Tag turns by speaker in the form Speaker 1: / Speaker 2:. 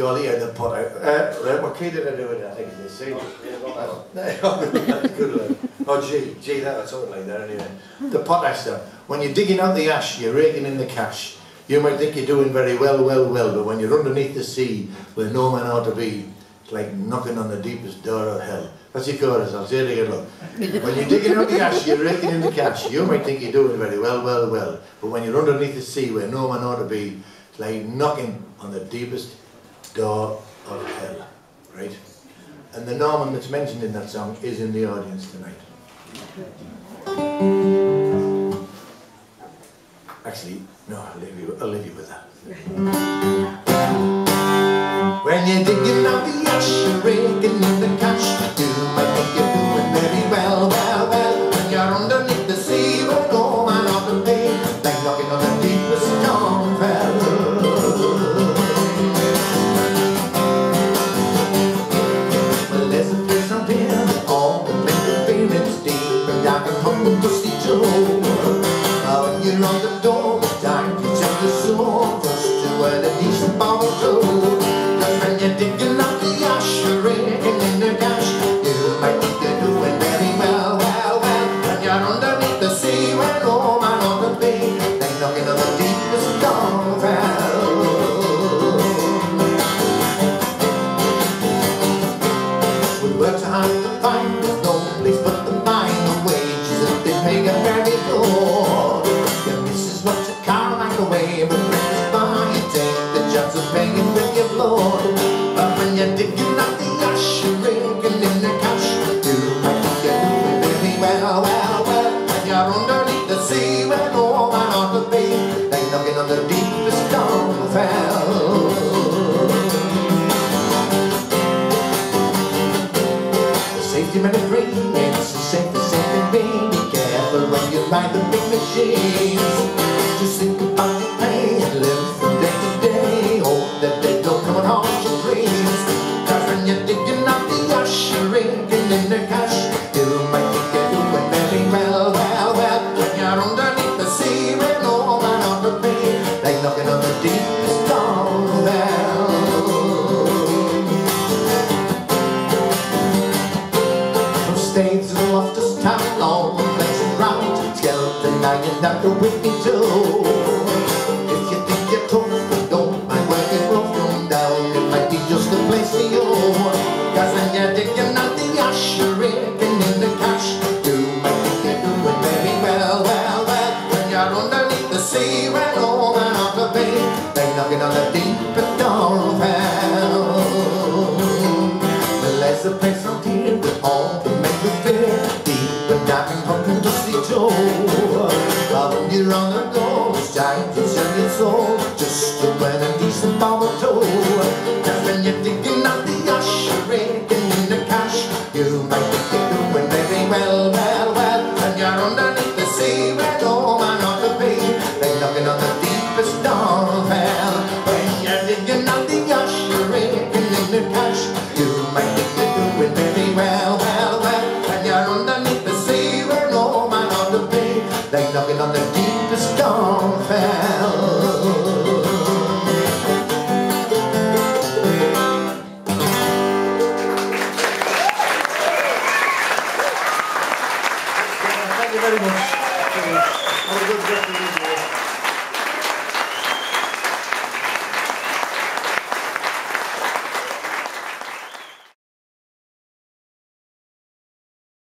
Speaker 1: Jolly and the pot. Uh, right, what key did I do with that? I think it's C. Good one. Oh, G. G, that or something like that anyway. The potash stuff. When you're digging out the ash, you're raking in the cash. You might think you're doing very well, well, well, but when you're underneath the sea, where no man ought to be, it's like knocking on the deepest door of hell. That's your chorus, I'll say it again, look. When you're digging out the ash, you're raking in the cash. You might think you're doing very well, well, well, but when you're underneath the sea, where no man ought to be, it's like knocking on the deepest door of hell, right? And the Norman that's mentioned in that song is in the audience tonight. Actually, no, I'll leave you, I'll leave you with that. When you're digging out the ash, you're raking in the cash. Now when The safety management it's the safest thing can be. Be careful when you ride the big machines. Just think about your pay and live from day to day. Hope that they don't come and haunt your dreams. Cause when you're digging out the ash, you're in the cash. You might think you're doing very well, well, well. When you're underneath the sea, man ought to be. Like knocking on the deepest down Not the whipping too to sell your soul Just ります。